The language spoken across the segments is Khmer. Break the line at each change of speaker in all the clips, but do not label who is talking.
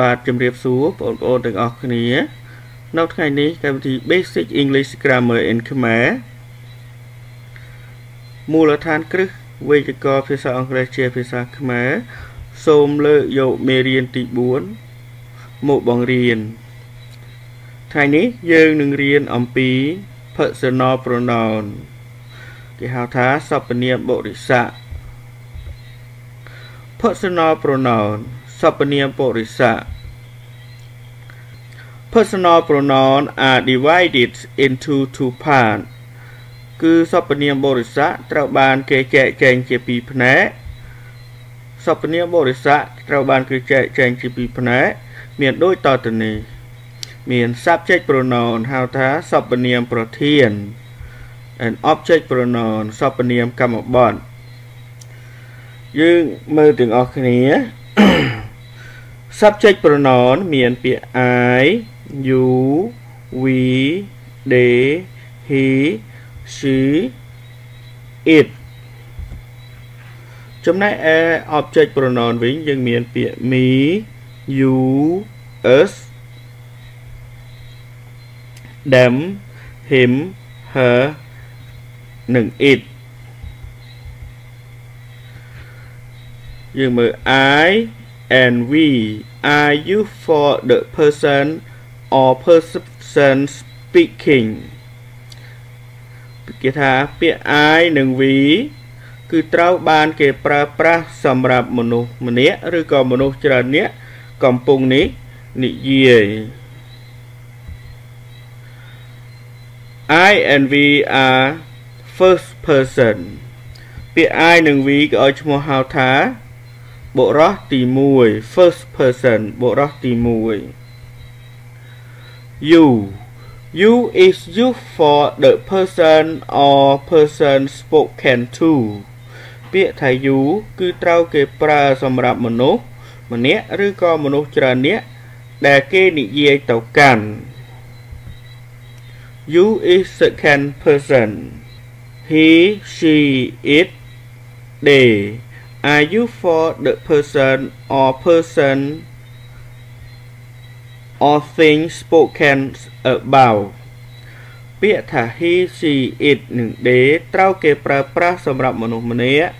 បាទជំរាបសួរបងប្អូនទាំងអស់គ្នា នៅថ្ងៃនេះកម្មវិធី Basic English Grammar in Khmer មូលដ្ឋានគ្រឹះវេយ្យាករណ៍ភាសាអង់គ្លេសជាភាសាខ្មែរ សូមលើកយកមេរៀនទី4មកបង្រៀនថ្ងៃនេះយើងនឹងរៀនអំពី personal pronoun គេហៅថាសព្វនាមបរិស័ក personal pronoun សព្វនាមបរិស័ក personal pronoun are divided into two parts គឺសព្វនាមបរិស័កត្រូវបានគេចែកចែងជាពីរផ្នែកសព្វនាមបរិស័កត្រូវបានគេចែកចែងជាពីរផ្នែកមានដូចតទៅនេះមាន subject pronoun ហៅថាសព្វនាមប្រធាន and object pronoun សព្វនាមកម្មបត្តិយើងមើលទាំងអស់គ្នា subject pronoun មានពាក្យ I you we they he she it ចំណែកឯ object pronoun វិញយើងមានពាក្យ me you us them him her និង it យើងមើល I and we are used for the person or person speaking គេថាពាក្យ I និង we គឺត្រូវបានគេប្រើប្រាស់សម្រាប់មនុស្សម្នាក់ឬក៏មនុស្សច្រើននាក់កំពុងនេះនិយាយ I and we are first person ពាក្យ I និង we ក៏ឲ្យឈ្មោះហៅថា បុរសទី1 first person បុរសទី1 you you is used for the person or person spoken to ពាក្យថា you គឺត្រូវគេប្រើសម្រាប់មនុស្សម្នាក់ឬក៏មនុស្សច្រើននាក់ដែលគេនិយាយទៅកាន់ you is second person he she it they are you for the person or person or thing spoken about ពាក្យថា he she it និង they ត្រូវគេប្រើប្រាស់សម្រាប់មនុស្សម្នាក់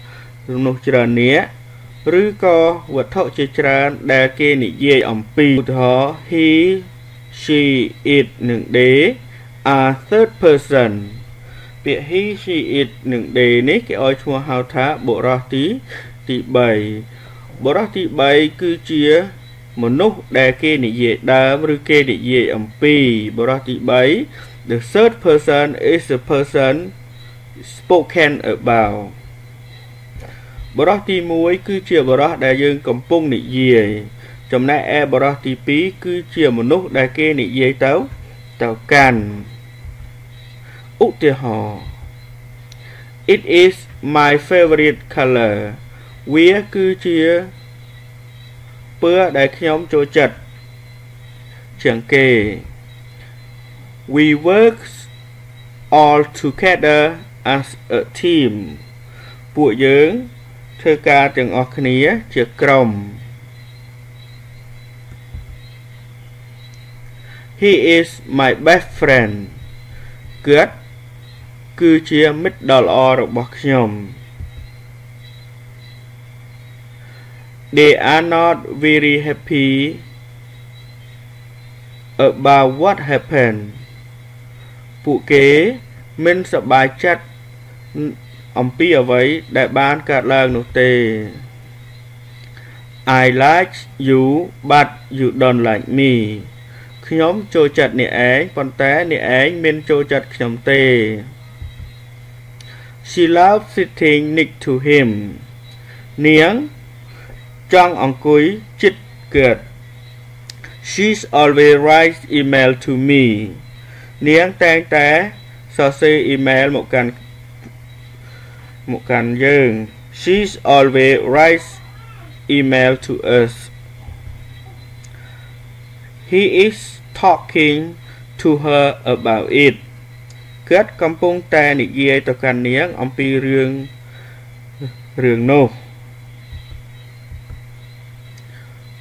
មនុស្សច្រើននាក់ឬក៏វត្ថុជាច្រើនដែលគេនិយាយអំពីឧទាហរណ៍ he she it និង they are third person ពាក្យ he she it និង they នេះគេឲ្យឈ្មោះហៅថាបុរសទីទី3បុរសទី3គឺជាមនុស្សដែលគេនិយាយដើមឬគេនិយាយអំពីបុរសទី3 the third person is the person spoken about បរោះទី1គឺជាបរោះដែលយើងកំពុងនិយាយចំណែកឯបរោះទី2គឺជាមនុស្សដែលគេនិយាយទៅទៅកាន់ ឧទាហរណ៍ It is my favorite color វាគឺជាពណ៌ដែលខ្ញុំចូលចិត្តជាងគេ We work all together as a team ពួកយើងធ្វើការទាំងអស់គ្នាជាក្រុម He is my best friend គាត់ គឺជាមិត្តដ៏ល្អរបស់ខ្ញុំ They are not very happy about what happened ពួកគេមិនសប្បាយចិត្តអំពីអ្វីដែលបានកើតឡើងនោះទេ I like you but you don't like me ខ្ញុំចូលចិត្តអ្នកឯងប៉ុន្តែអ្នកឯងមិនចូលចិត្តខ្ញុំទេ She loves sitting next to him នាងចង់អង្គុយជិតគាត់ She's always write email to me នាងតែងតែសរសេរអ៊ីមែលមកកាន់មកកាន់យើង she's always writes email to us he is talking to her about it គាត់កំពុងតែនិយាយទៅកាន់នាងអំពីរឿងរឿងនោះ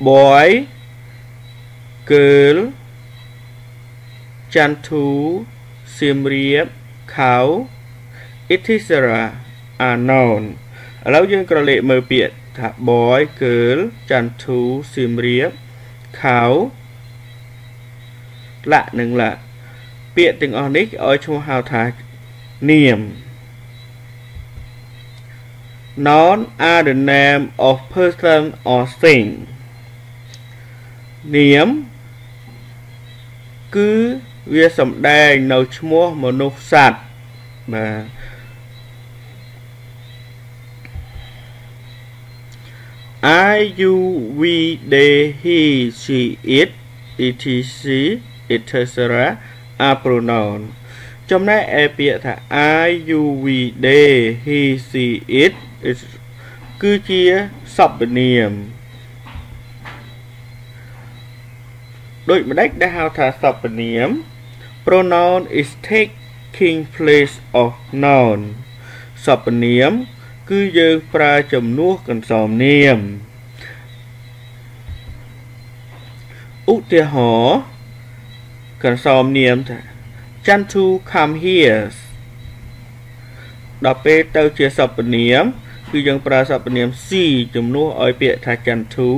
boy girl ចន្ទូសៀមរាបខៅ it is a noun ឥឡូវយើងក្រឡេកមើលពាក្យថា boy girl ចន្ទូសៀមរាបខៅលៈនិងលៈ ពាក្យទាំងអស់នេះឲ្យឈ្មោះហៅថានាម Noun are the name of person or thing នាមគឺវាសំដែងនៅឈ្មោះមនុស្សសត្វបាទ I U V D he she it etc etc are pronoun ចំណែកឯពាក្យថា I U V they he she it គឺជាសព្វនាមដូចម្ដេចដែលហៅថាសព្វនាម pronoun is taking place of noun សព្វនាម គឺយើងប្រើជំនួសកន្សោមនាមឧទាហរណ៍ កន្សោមនាមថា Chantu come here ដល់ពេលទៅជាសព្វនាមគឺយើងប្រើសព្វនាម C ជំនួសឲ្យពាក្យថា Chantu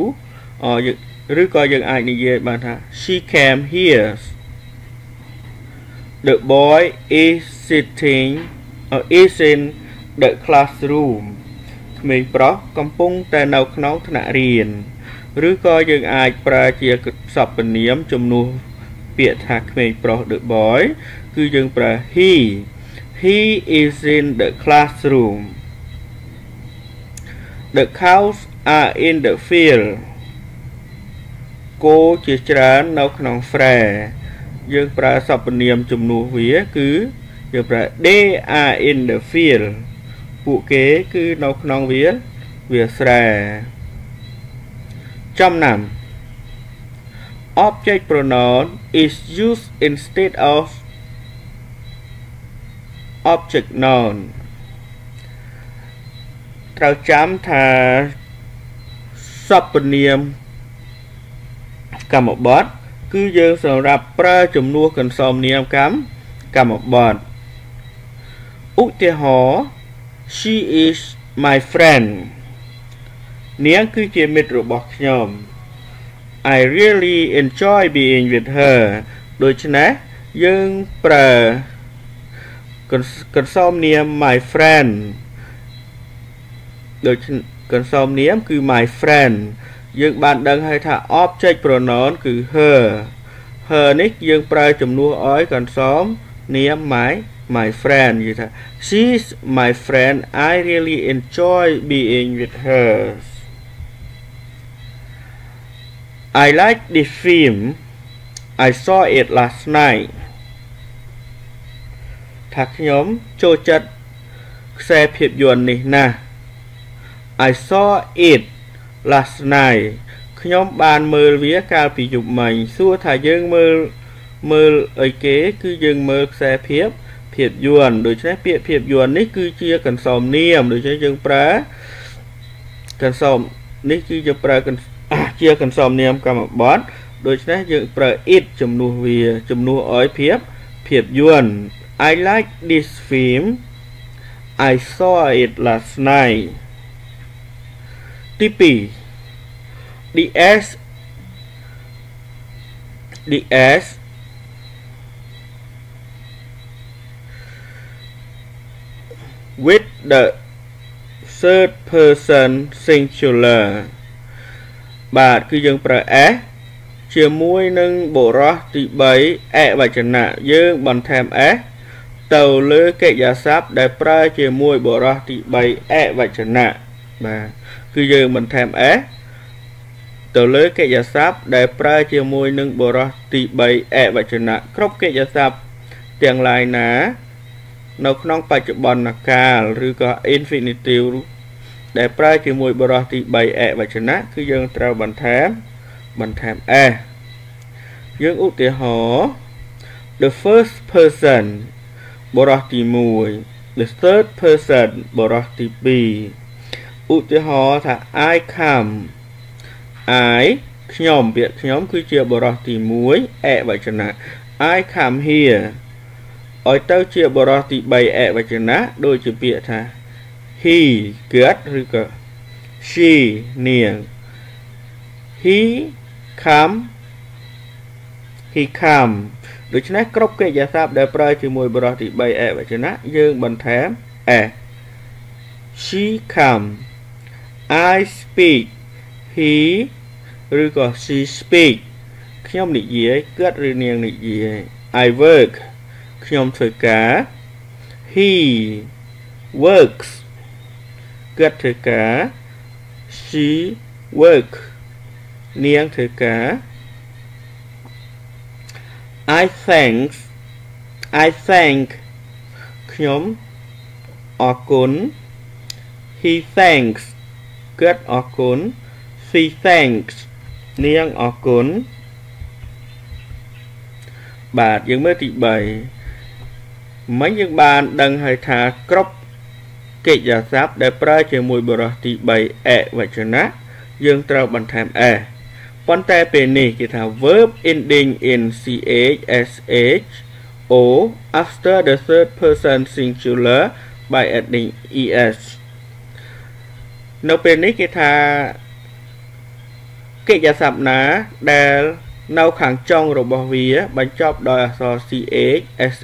អឬក៏យើងអាចនិយាយបានថា she came here the boy is sitting or is in the classroom ក្មេងប្រុសកំពុងតែនៅក្នុងថ្នាក់រៀនឬក៏យើងអាចប្រើជាសព្វនាមជំនួស ពាក្យថាក្មេងប្រុស the boy គឺយើងប្រើ he he is in the classroom the cows are in the field គោជាច្រើននៅក្នុងស្រែយើងប្រើសព្វនាមជំនួសវាគឺយើងប្រើ they are in the field ពួកគេគឺនៅក្នុងវាវាស្រែចំណាំ object pronoun is used instead of object noun ត្រូវចាំថាសព្វនាមកម្មបត្តិគឺយើងសម្រាប់ប្រើជំនួសកន្សោមនាមកម្មកម្មបត្តិឧទាហរណ៍ she is my friend នាងគឺជាមិត្តរបស់ខ្ញុំ I really enjoy being with her ដូច្នេះយើងប្រើកន្សោមនាម my friend ដូចកន្សោមនាមគឺ my friend យើងបានដឹងហើយថា object pronoun គឺ her her នេះយើងប្រើជំនួសឲ្យកន្សោមនាម my my friend និយាយថា she's my friend I really enjoy being with her I like this film I saw it last night ថាខ្ញុំចូលចិត្តខ្សែភាពយន្តនេះណាស់ I saw it last night ខ្ញុំបានមើលវាកាលពីយប់មិញសួរថាយើងមើលមើលអីគេ គឺយើងមើលខ្សែភាពភាពយន្តដូច្នេះពាក្យភាពយន្តនេះគឺជាកន្សោមនាមដូច្នេះយើងប្រើកន្សោមនេះគឺយើងប្រើជាកន្សោម នាមកម្មបត្តិដូច្នេះយើងប្រើ it ជំនួសវាជំនួសឲ្យភាពភាពយន្ត I like this film I saw it last night ទី2 the s the s with the third person singular បាទគឺយើងប្រើ s ជាមួយនឹងបុរសទី3អវចនៈយើងបន្ថែម s ទៅលើកិរិយាសព្ទដែលប្រើជាមួយបុរសទី3អវចនៈបាទគឺយើងបន្ថែម s ទៅលើកិរិយាសព្ទដែលប្រើជាមួយនឹងបុរសទី3អវចនៈគ្រប់កិរិយាសព្ទទាំងឡាយណា នៅក្នុងបច្ចុប្បន្នកាលឬក៏ infinitive ដែលប្រើជាមួយបរោះទី3អវចនៈគឺយើងត្រូវបន្ថែមបន្ថែម s យើងឧទាហរណ៍ the first person បរោះទី1 the third person បរោះទី2ឧទាហរណ៍ថា I come I ខ្ញុំពាក្យខ្ញុំគឺជាបរិសទី1អវចនៈ I come here ឲ្យទៅជាបរិសទី3អវចនៈដូចជាពាក្យថា he គាត់ឬក៏ she នាង he come he come ដូច្នេះគ្រប់កិរិយាសព្ទដែលប្រើជាមួយបរិសទី3អវចនៈយើងបន្ថែម s she come I speak he ឬក៏ she speak ខ្ញុំនិយាយគាត់ឬនាងនិយាយ I work ខ្ញុំធ្វើការ he works គាត់ធ្វើការ she work នាងធ្វើការ I thanks I thank ខ្ញុំអរគុណ he thanks គាត់អរគុណ she thanks នាងអរគុណបាទយើងមើលទី3មិញយើងបានដឹងហើយថាគ្រប់ កិច្ចសព្ទដែលប្រើជាមួយបរិសទី3អវចនៈយើងត្រូវបន្ថែម s ប៉ុន្តែពេលនេះគេថា verb ending in ch sh o after the third person singular by adding es នៅពេលនេះគេថាកិច្ចសព្ទណាដែលនៅខាងចុងរបស់វា បញ្ចប់ដោយអក្សរ ch sh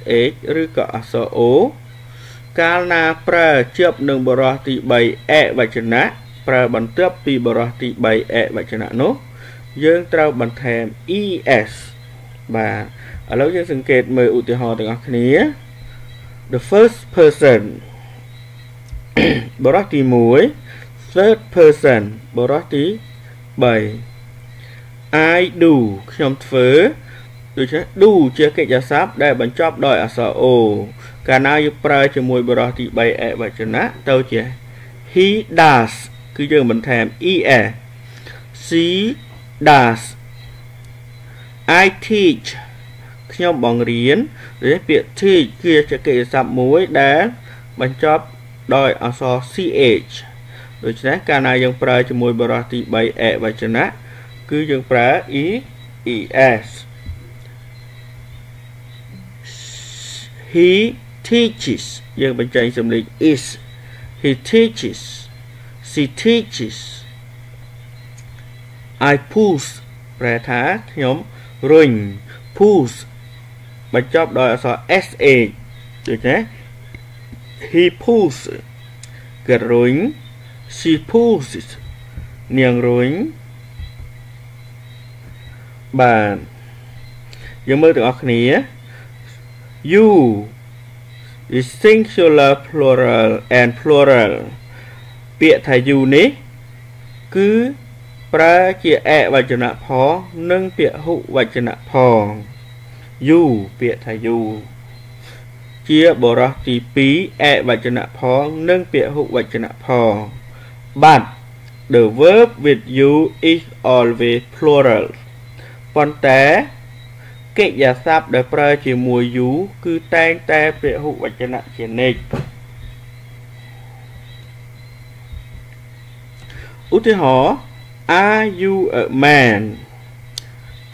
ឬក៏អក្សរ o កាលណាប្រើជាប់នឹងបរោះទី3អវចនៈប្រើបន្ទាប់ពីបរោះទី3អវចនៈនោះ យើងត្រូវបន្ថែម es បាទឥឡូវយើងសង្កេតមើលឧទាហរណ៍ទាំងអស់គ្នា the first person បរោះទី1 third person បរោះទី3 I do ខ្ញុំធ្វើដូច្នេះ do ជាកិច្ចសព្ទដែលបញ្ចប់ដោយអក្សរ o កាលណាយើងប្រើជាមួយបរោះទី3អវចនៈទៅជា he does គឺយើងបន្ថែម es she does I teach ខ្ញុំបង្រៀនឬពាក្យ teach គឺជាកិច្ចសព្ទមួយដែលបញ្ចប់ដោយអក្សរ ch ដូច្នេះកាលណាយើងប្រើជាមួយបរិសទី3អវចនៈគឺយើងប្រើ e es he teaches យើងបញ្ចេញសំឡេង is he teaches she teaches I push ប្រែថាខ្ញុំរុញ push បញ្ចប់ដោយអក្សរ sh ដូចណា he pulls គាត់រុញ she pulls នាងរុញបាទយើងមើលទាំងអស់គ្នា you is singular plural and plural ពាក្យថា you នេះគឺប្រើជាអវចនៈផងនិងពាក្យហុវចនៈផងយូពាក្យថាយូជាបរោះទី2អវចនៈផងនិងពាក្យហុវចនៈផង but the verb with you is always plural ប៉ុន្តែ កិច្ចសព្ទដែលប្រើជាមួយ you គឺតែងតែពាក្យហុវចនៈជានិច្ចឧទាហរណ៍ Are you a man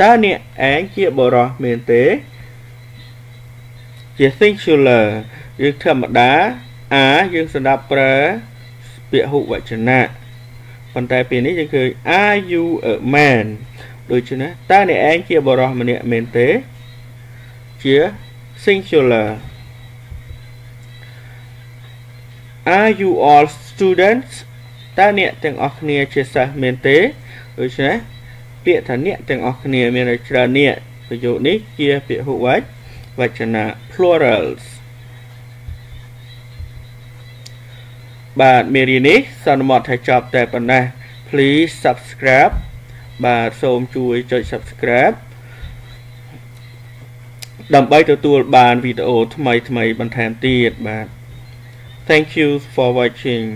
តើអ្នកឯងជាបុរសមែនទេ ជា singular យើងធម្មតា are យើងសម្រាប់ប្រើពាក្យហុវចនៈប៉ុន្តែពេលនេះយើងឃើញ are you a man ដូច្នេះតើអ្នកឯងជាបុរសម្នាក់មែនទេ ជា singular Are you all students តើអ្នកទាំងអស់គ្នាជាសិស្សមែនទេដូច្នេះពាក្យថាអ្នកទាំងអស់គ្នាមានន័យច្រើនអ្នកប្រយោគនេះជាពាក្យហុវចវចនៈ plurals បាទមេរៀននេះសន្មតឲ្យចប់តែប៉ុណ្ណេះ please subscribe បាទសូមជួយចុច subscribe ដើម្បីទទួលបានវីដេអូថ្មីថ្មីបន្ថែមទៀតបាទ Thank you for watching